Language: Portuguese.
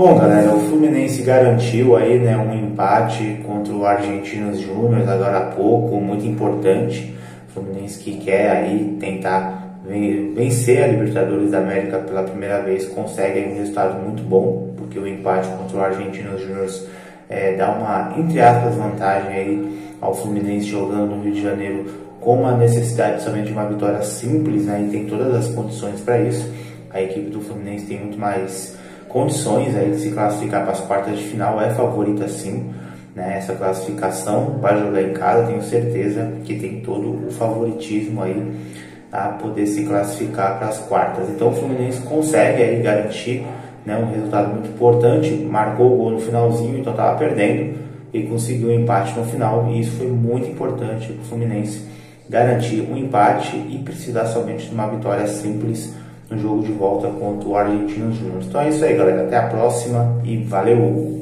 Bom, galera, o Fluminense garantiu aí, né, um empate contra o Argentinos Júnior agora há pouco, muito importante. O Fluminense que quer aí tentar vencer a Libertadores da América pela primeira vez consegue um resultado muito bom, porque o empate contra o Argentinos Júnior é, dá uma, entre aspas, vantagem aí ao Fluminense jogando no Rio de Janeiro com uma necessidade somente de uma vitória simples, né, e tem todas as condições para isso. A equipe do Fluminense tem muito mais condições aí de se classificar para as quartas de final, é favorita sim, né, essa classificação, vai jogar em casa, tenho certeza que tem todo o favoritismo aí a poder se classificar para as quartas. Então o Fluminense consegue aí garantir né, um resultado muito importante, marcou o gol no finalzinho, então estava perdendo e conseguiu um empate no final e isso foi muito importante para o Fluminense garantir um empate e precisar somente de uma vitória simples no jogo de volta contra o Argentinos Júnior. Então é isso aí, galera. Até a próxima e valeu!